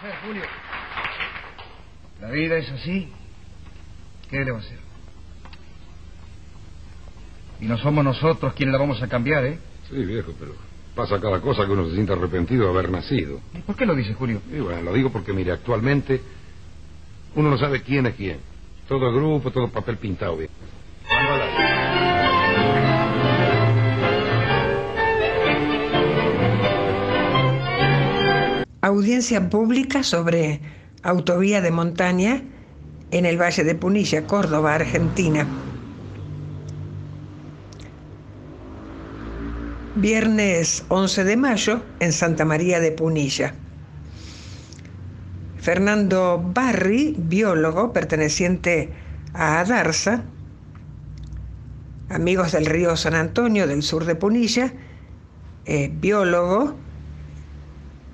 hacer, Julio? La vida es así. ¿Qué le va a hacer? Y no somos nosotros quienes la vamos a cambiar, ¿eh? Sí, viejo, pero pasa cada cosa que uno se sienta arrepentido de haber nacido. ¿Y por qué lo dice, Julio? Y bueno, lo digo porque, mire, actualmente uno no sabe quién es quién. Todo grupo, todo papel pintado, viejo. Audiencia pública sobre autovía de montaña en el Valle de Punilla, Córdoba, Argentina. Viernes 11 de mayo en Santa María de Punilla. Fernando Barri, biólogo perteneciente a Adarsa, amigos del río San Antonio del sur de Punilla, eh, biólogo,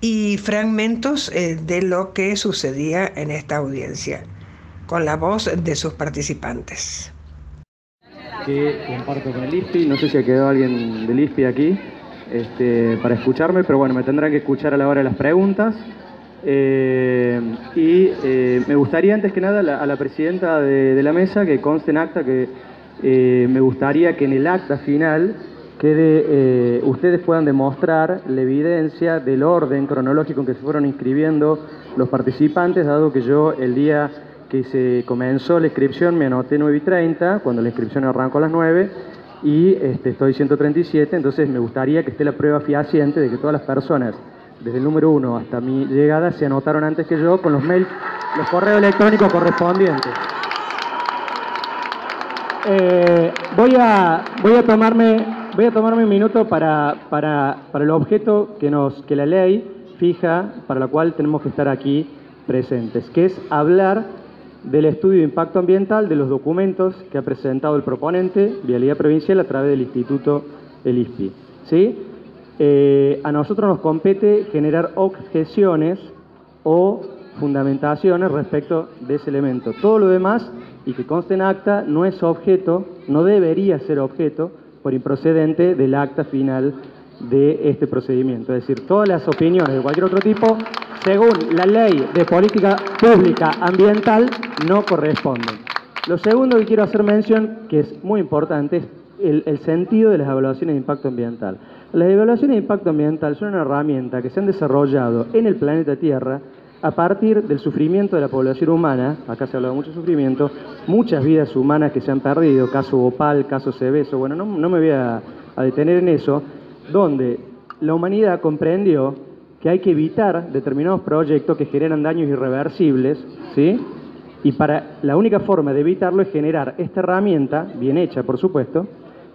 y fragmentos eh, de lo que sucedía en esta audiencia, con la voz de sus participantes. que comparto con el ISPI. No sé si ha quedado alguien del ISPI aquí este, para escucharme, pero bueno, me tendrán que escuchar a la hora de las preguntas. Eh, y eh, me gustaría antes que nada a la, presidenta de, de la mesa que conste en acta que me gustaría que en el acta final quede, eh, ustedes puedan demostrar la evidencia del orden cronológico en que se fueron inscribiendo los participantes, dado que yo el día que se comenzó la inscripción me anoté 9 y 30, cuando la inscripción arrancó a las 9, y este, estoy 137, entonces me gustaría que esté la prueba fehaciente de que todas las personas, desde el número 1 hasta mi llegada, se anotaron antes que yo con los mails, los correos electrónicos correspondientes. Eh, voy, a, voy, a tomarme, voy a tomarme un minuto para, para, para el objeto que, nos, que la ley fija, para la cual tenemos que estar aquí presentes, que es hablar del estudio de impacto ambiental de los documentos que ha presentado el proponente, Vialidad Provincial, a través del Instituto El ISPI. ¿sí? Eh, a nosotros nos compete generar objeciones o fundamentaciones respecto de ese elemento. Todo lo demás, y que conste en acta, no es objeto, no debería ser objeto por improcedente del acta final de este procedimiento. Es decir, todas las opiniones de cualquier otro tipo, según la ley de política pública ambiental, no corresponden. Lo segundo que quiero hacer mención, que es muy importante, es el, el sentido de las evaluaciones de impacto ambiental. Las evaluaciones de impacto ambiental son una herramienta que se han desarrollado en el planeta Tierra a partir del sufrimiento de la población humana, acá se ha hablado mucho de sufrimiento, muchas vidas humanas que se han perdido, caso Bhopal, caso Cebeso, bueno, no, no me voy a, a detener en eso, donde la humanidad comprendió que hay que evitar determinados proyectos que generan daños irreversibles, ¿sí? Y para la única forma de evitarlo es generar esta herramienta, bien hecha por supuesto,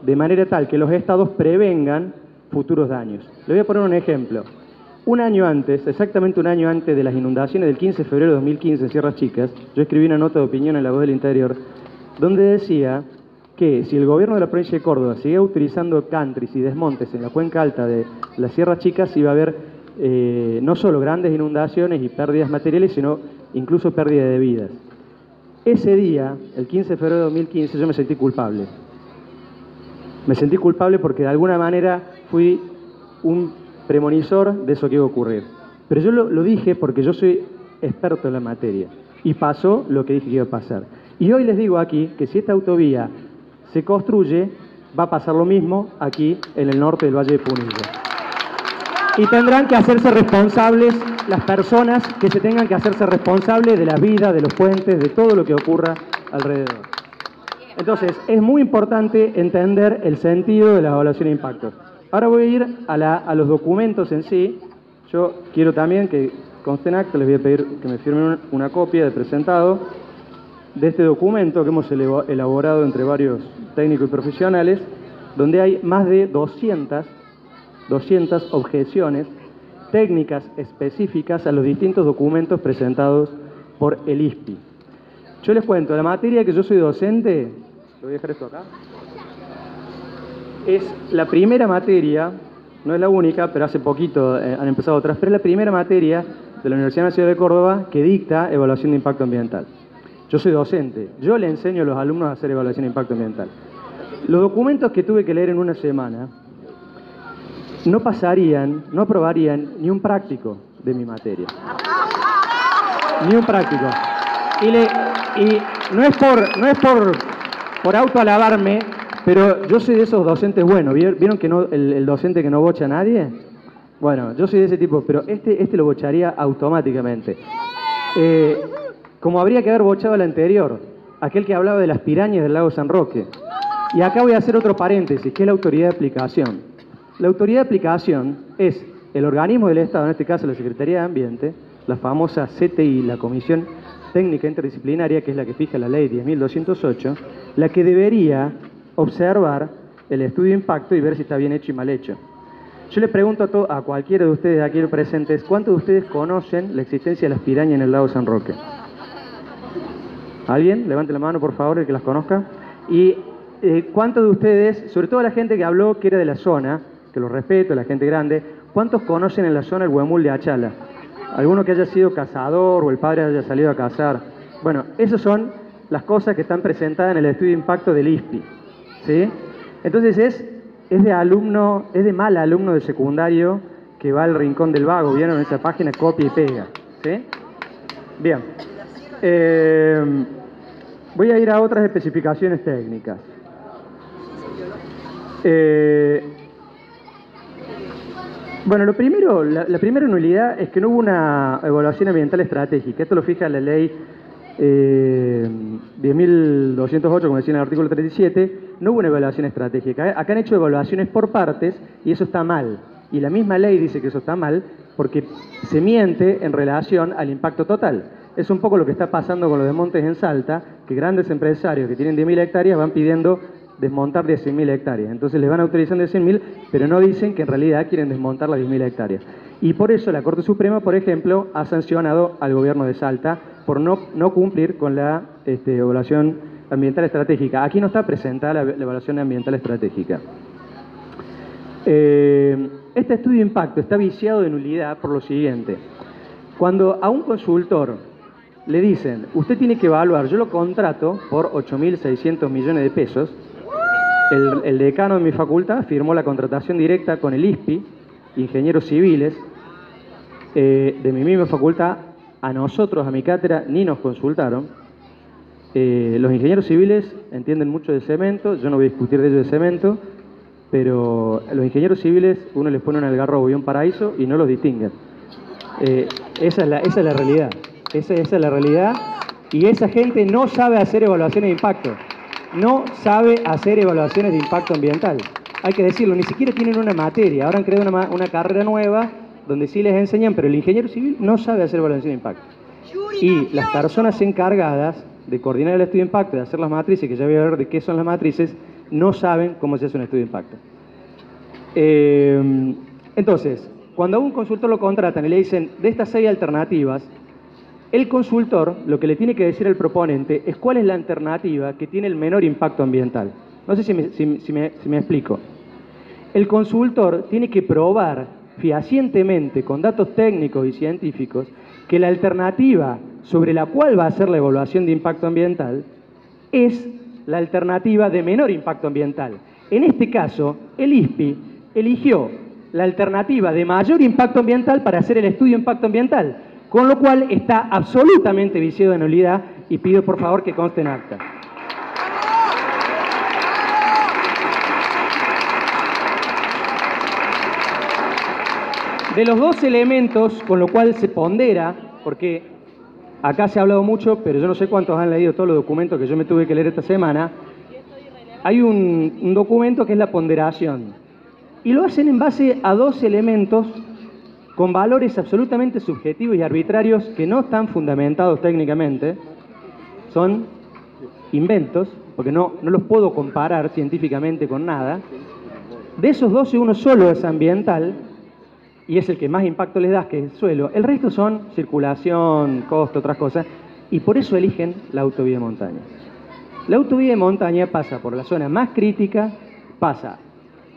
de manera tal que los estados prevengan futuros daños. Le voy a poner un ejemplo. Un año antes, exactamente un año antes de las inundaciones del 15 de febrero de 2015 en Sierras Chicas, yo escribí una nota de opinión en La Voz del Interior, donde decía que si el gobierno de la provincia de Córdoba seguía utilizando countries y desmontes en la cuenca alta de las Sierras Chicas, iba a haber eh, no solo grandes inundaciones y pérdidas materiales, sino incluso pérdida de vidas. Ese día, el 15 de febrero de 2015, yo me sentí culpable. Me sentí culpable porque de alguna manera fui un premonizor de eso que iba a ocurrir. Pero yo lo, dije porque yo soy experto en la materia. Y pasó lo que dije que iba a pasar. Y hoy les digo aquí que si esta autovía se construye, va a pasar lo mismo aquí en el norte del Valle de Punilla. Y tendrán que hacerse responsables las personas que se tengan que hacerse responsables de la vida, de los puentes, de todo lo que ocurra alrededor. Entonces, es muy importante entender el sentido de la evaluación de impactos. Ahora voy a ir a, los documentos en sí. Yo quiero también que conste en acta, les voy a pedir que me firmen una, una copia de presentado de este documento que hemos elaborado entre varios técnicos y profesionales, donde hay más de 200, 200 objeciones técnicas específicas a los distintos documentos presentados por el ISPI. Yo les cuento, la materia que yo soy docente, lo voy a dejar esto acá, es la primera materia, no es la única, pero hace poquito eh, han empezado otras, pero es la primera materia de la Universidad Nacional de Córdoba que dicta evaluación de impacto ambiental. Yo soy docente, yo le enseño a los alumnos a hacer evaluación de impacto ambiental. Los documentos que tuve que leer en una semana no pasarían, no aprobarían ni un práctico de mi materia. Ni un práctico. Y, y no es por, no es por, por autoalabarme, pero yo soy de esos docentes buenos. ¿Vieron que no, el, docente que no bocha a nadie? Bueno, yo soy de ese tipo, pero este, este lo bocharía automáticamente. Eh, como habría que haber bochado el anterior, aquel que hablaba de las pirañas del lago San Roque. Y acá voy a hacer otro paréntesis, que es la autoridad de aplicación. La autoridad de aplicación es el organismo del Estado, en este caso la Secretaría de Ambiente, la famosa CTI, la Comisión Técnica Interdisciplinaria, que es la que fija la ley 10.208, la que debería observar el estudio de impacto y ver si está bien hecho y mal hecho. Yo le pregunto a, a cualquiera de ustedes aquí presentes, ¿cuántos de ustedes conocen la existencia de las pirañas en el lago San Roque? ¿Alguien? Levante la mano, por favor, el que las conozca. ¿Y eh, cuántos de ustedes, sobre todo la gente que habló que era de la zona, que lo respeto, la gente grande, ¿cuántos conocen en la zona el huemul de Achala? ¿Alguno que haya sido cazador o el padre haya salido a cazar? Bueno, esas son las cosas que están presentadas en el estudio de impacto del ISPI. ¿Sí? Entonces es es de alumno, es de mal alumno de secundario que va al rincón del vago, ¿vieron? Esa página copia y pega, ¿sí? Bien. Eh, voy a ir a otras especificaciones técnicas. Eh, bueno, lo primero, la, la, primera nulidad es que no hubo una evaluación ambiental estratégica. Esto lo fija la ley eh, 10.208, como decía en el artículo 37, no hubo una evaluación estratégica. Acá han hecho evaluaciones por partes y eso está mal. Y la misma ley dice que eso está mal porque se miente en relación al impacto total. Es un poco lo que está pasando con los desmontes en Salta, que grandes empresarios que tienen 10.000 hectáreas van pidiendo desmontar 10.000 hectáreas. Entonces les van autorizando 100.000, pero no dicen que en realidad quieren desmontar las 10.000 hectáreas. Y por eso la Corte Suprema, por ejemplo, ha sancionado al gobierno de Salta por no, no cumplir con la este, evaluación ambiental estratégica. Aquí no está presentada la, evaluación ambiental estratégica. Eh, este estudio de impacto está viciado de nulidad por lo siguiente. Cuando a un consultor le dicen, usted tiene que evaluar, yo lo contrato por 8.600 millones de pesos, el, decano de mi facultad firmó la contratación directa con el ISPI, ingenieros civiles, eh, de mi misma facultad, a nosotros, a mi cátedra, ni nos consultaron. Eh, los ingenieros civiles entienden mucho de cemento, yo no voy a discutir de ello de cemento, pero los ingenieros civiles uno les pone un algarrobo y un paraíso y no los distinguen. Eh, esa, es la, esa, es la, realidad, esa, esa es la realidad y esa gente no sabe hacer evaluaciones de impacto, no sabe hacer evaluaciones de impacto ambiental. Hay que decirlo, ni siquiera tienen una materia, ahora han creado una, una carrera nueva donde sí les enseñan, pero el ingeniero civil no sabe hacer evaluación de impacto. Y las personas encargadas de coordinar el estudio de impacto, de hacer las matrices, que ya voy a ver de qué son las matrices, no saben cómo se hace un estudio de impacto. Eh, entonces, cuando a un consultor lo contratan y le dicen, de estas seis alternativas, el consultor lo que le tiene que decir al proponente es cuál es la alternativa que tiene el menor impacto ambiental. No sé si me, explico. El consultor tiene que probar fehacientemente, con datos técnicos y científicos, que la alternativa sobre la cual va a hacer la evaluación de impacto ambiental es la alternativa de menor impacto ambiental. En este caso, el ISPI eligió la alternativa de mayor impacto ambiental para hacer el estudio de impacto ambiental, con lo cual está absolutamente viciado de nulidad y pido por favor que conste en acta. De los dos elementos con lo cual se pondera, porque acá se ha hablado mucho, pero yo no sé cuántos han leído todos los documentos que yo me tuve que leer esta semana, hay un, un documento que es la ponderación. Y lo hacen en base a dos elementos con valores absolutamente subjetivos y arbitrarios que no están fundamentados técnicamente, son inventos, porque no, no los puedo comparar científicamente con nada. De esos dos, uno solo es ambiental y es el que más impacto les da, que es el suelo. El resto son circulación, costo, otras cosas, y por eso eligen la autovía de montaña. La autovía de montaña pasa por la zona más crítica, pasa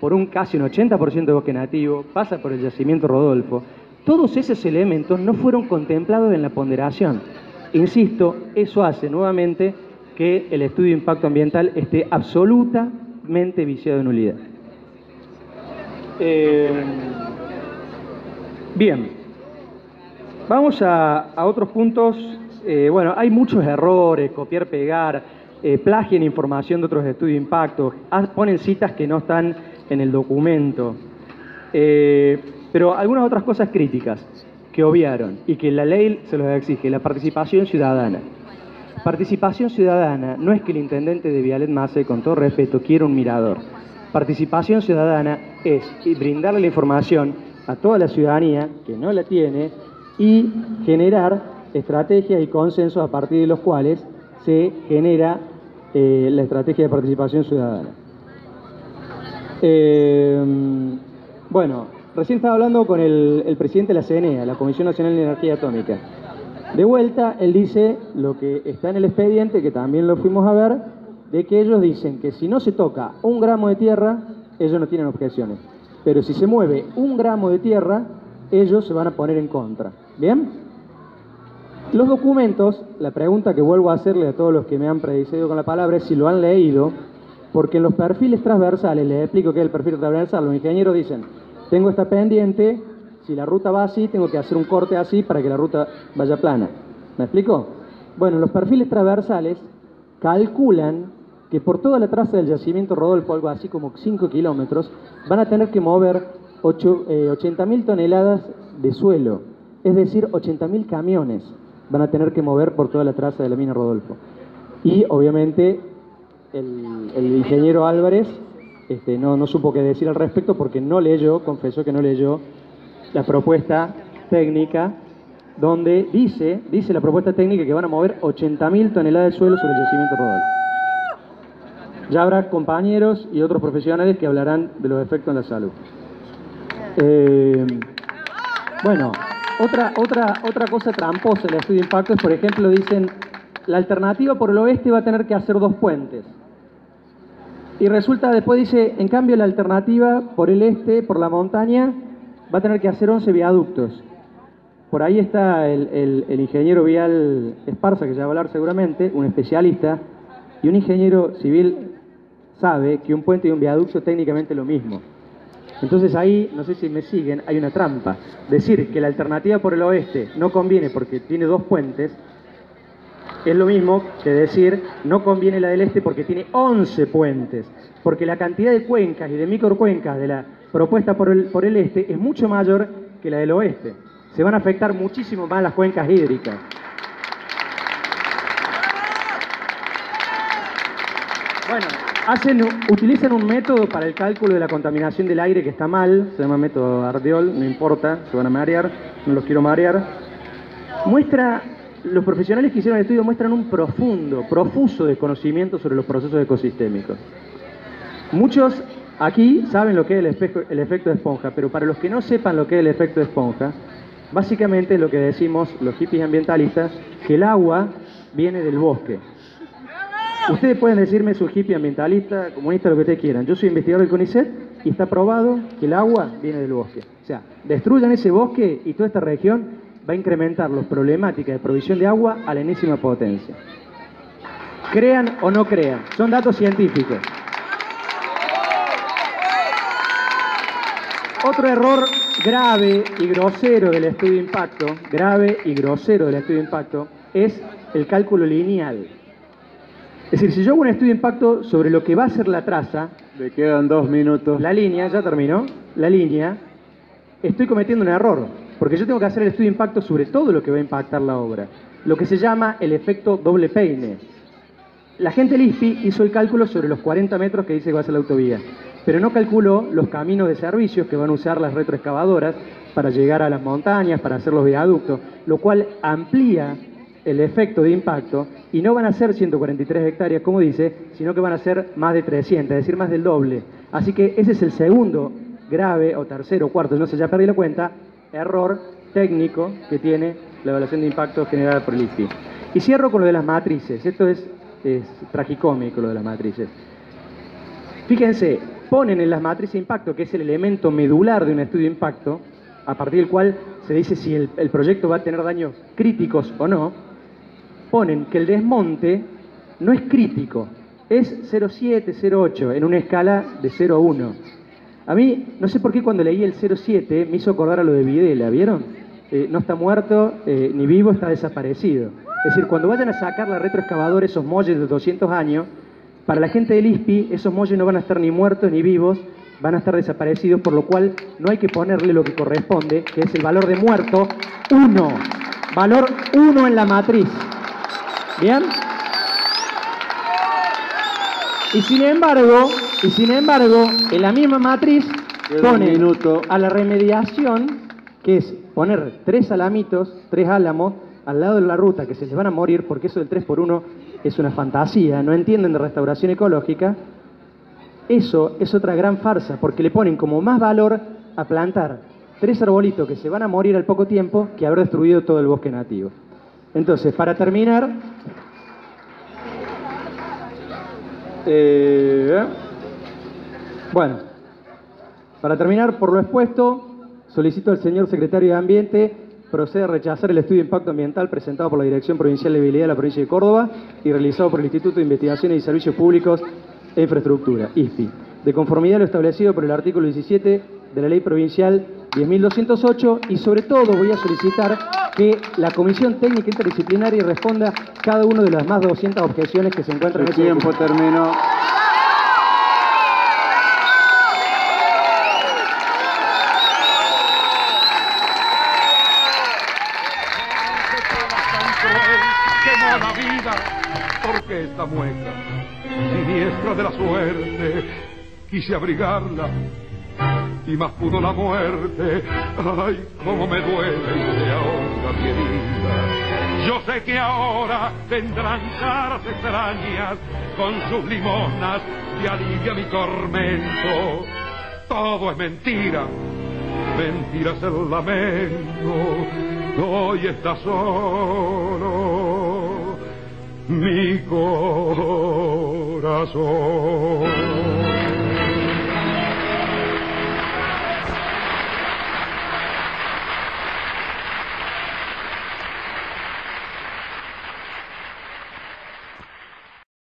por un casi un 80% de bosque nativo, pasa por el yacimiento Rodolfo. Todos esos elementos no fueron contemplados en la ponderación. Insisto, eso hace nuevamente que el estudio de impacto ambiental esté absolutamente viciado de nulidad. Eh... Bien. Vamos a, otros puntos. Eh, bueno, hay muchos errores, copiar, pegar, eh, plagian información de otros estudios de impacto, ha- ponen citas que no están en el documento. Eh, pero algunas otras cosas críticas que obviaron y que la ley se los exige, la participación ciudadana. Participación ciudadana no es que el intendente de Vialet Mase, con todo respeto, quiera un mirador. Participación ciudadana es brindarle la información a toda la ciudadanía que no la tiene y generar estrategias y consensos a partir de los cuales se genera eh, la estrategia de participación ciudadana. Eh, bueno, recién estaba hablando con el, presidente de la CNEA, la Comisión Nacional de Energía Atómica. De vuelta, él dice lo que está en el expediente, que también lo fuimos a ver, de que ellos dicen que si no se toca un gramo de tierra, ellos no tienen objeciones. Pero si se mueve un gramo de tierra, ellos se van a poner en contra. ¿Bien? Los documentos, la pregunta que vuelvo a hacerle a todos los que me han predicido con la palabra es si lo han leído, porque en los perfiles transversales, les explico qué es el perfil transversal, los ingenieros dicen, tengo esta pendiente, si la ruta va así, tengo que hacer un corte así para que la ruta vaya plana. ¿Me explico? Bueno, los perfiles transversales calculan que por toda la traza del yacimiento Rodolfo, algo así como 5 kilómetros, van a tener que mover 80.000 toneladas de suelo, es decir, 80.000 camiones van a tener que mover por toda la traza de la mina Rodolfo. Y obviamente el, ingeniero Álvarez este, no, supo qué decir al respecto porque no leyó, confesó que no leyó la propuesta técnica donde dice, dice la propuesta técnica que van a mover 80.000 toneladas de suelo sobre el yacimiento Rodolfo. Ya habrá compañeros y otros profesionales que hablarán de los efectos en la salud. Eh, bueno, otra, otra, otra cosa tramposa en el estudio de impacto es, por ejemplo, dicen, la alternativa por el oeste va a tener que hacer dos puentes. Y resulta, después dice, en cambio la alternativa por el este, por la montaña, va a tener que hacer 11 viaductos. Por ahí está el, el- el ingeniero vial Esparza, que ya va a hablar seguramente, un especialista, y un ingeniero civil sabe que un puente y un viaducto es técnicamente lo mismo. Entonces ahí, no sé si me siguen, hay una trampa. Decir que la alternativa por el oeste no conviene porque tiene dos puentes, es lo mismo que decir no conviene la del este porque tiene 11 puentes, porque la cantidad de cuencas y de microcuencas de la propuesta por el, por el este es mucho mayor que la del oeste. Se van a afectar muchísimo más las cuencas hídricas. Bueno, hacen, utilizan un método para el cálculo de la contaminación del aire que está mal, se llama método Ardiol, no importa, se van a marear, no los quiero marear. Muestra, los profesionales que hicieron el estudio muestran un profundo, profuso desconocimiento sobre los procesos ecosistémicos. Muchos aquí saben lo que es el, efecto de esponja, pero para los que no sepan lo que es el efecto de esponja, básicamente es lo que decimos los hippies ambientalistas, que el agua viene del bosque. Ustedes pueden decirme su hippie ambientalista, comunista, lo que ustedes quieran. Yo soy investigador del CONICET y está probado que el agua viene del bosque. O sea, destruyan ese bosque y toda esta región va a incrementar las problemáticas de provisión de agua a la enésima potencia. Crean o no crean, son datos científicos. Otro error grave y grosero del estudio de impacto, grave y grosero del estudio de impacto, es el cálculo lineal. Es decir, si yo hago un estudio de impacto sobre lo que va a ser la traza, Le quedan dos minutos. la línea, ya terminó, la línea, estoy cometiendo un error, porque yo tengo que hacer el estudio de impacto sobre todo lo que va a impactar la obra, lo que se llama el efecto doble peine. La gente del ISPI hizo el cálculo sobre los 40 metros que dice que va a ser la autovía, pero no calculó los caminos de servicios que van a usar las retroexcavadoras para llegar a las montañas, para hacer los viaductos, lo cual amplía el efecto de impacto y no van a ser 143 hectáreas, como dice, sino que van a ser más de 300, es decir, más del doble. Así que ese es el segundo grave, o tercero, o cuarto, no sé, ya perdí la cuenta, error técnico que tiene la evaluación de impacto generada por el ISPI. Y cierro con lo de las matrices. Esto es, es tragicómico, lo de las matrices. Fíjense, ponen en las matrices de impacto, que es el elemento medular de un estudio de impacto, a partir del cual se dice si el, el proyecto va a tener daños críticos o no, ponen que el desmonte no es crítico, es 0,7, 0,8, en una escala de 0 a 1. A mí, no sé por qué cuando leí el 0,7 me hizo acordar a lo de Videla, ¿vieron? eh, no está muerto eh, ni vivo, está desaparecido. Es decir, cuando vayan a sacar la retroexcavadora esos molles de 200 años, para la gente del ISPI esos molles no van a estar ni muertos ni vivos, van a estar desaparecidos, por lo cual no hay que ponerle lo que corresponde, que es el valor de muerto 1. Valor 1 en la matriz. ¿Bien? Y sin embargo, y sin embargo, en la misma matriz pone minuto. a la remediación, que es poner tres alamitos, tres álamos, al lado de la ruta que se les van a morir, porque eso del 3 por 1 es una fantasía, no entienden de restauración ecológica, eso es otra gran farsa, porque le ponen como más valor a plantar tres arbolitos que se van a morir al poco tiempo que haber destruido todo el bosque nativo. Entonces, para terminar, eh, bueno, para terminar, por lo expuesto, solicito al señor secretario de Ambiente proceda a rechazar el estudio de impacto ambiental presentado por la Dirección Provincial de Vialidad de la provincia de Córdoba y realizado por el Instituto de Investigaciones y Servicios Públicos e Infraestructura, ISPI, de conformidad a lo establecido por el artículo 17 de la Ley Provincial 10.208 y sobre todo voy a solicitar que la Comisión Técnica Interdisciplinaria responda cada una de las más de 200 objeciones que se encuentran El en ese tiempo documento. terminó. Quise abrigarla, y más pudo la muerte. Ay, cómo me duele y ahoga mi herida. Yo sé que ahora vendrán caras extrañas con sus limonas y alivia mi tormento. Todo es mentira, mentira es el lamento. Hoy está solo mi corazón.